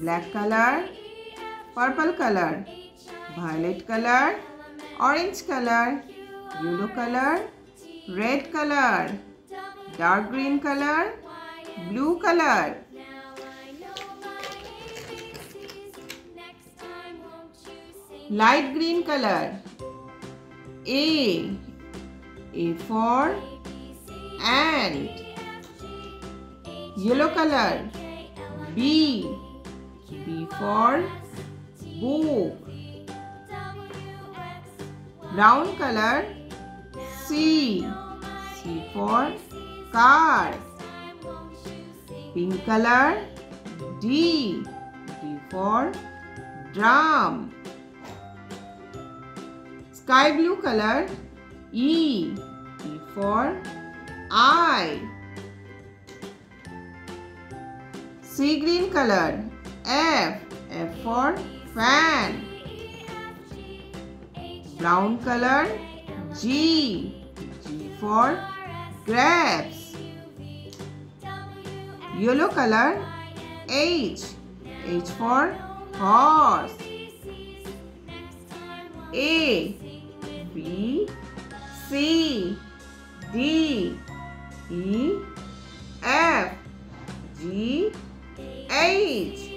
black color, purple color, violet color, orange color, yellow color, red color, dark green color, blue color. Light green color. A. A for ant. Yellow color. B. B for book. Brown color. C. C for car. Pink color. D. D for drum. Sky blue color. E. E for eye. Sea green color. F. F for fan. Brown color. G. G for grapes. Yellow color. H. H for horse. A. B. C. D. E. F. G. H.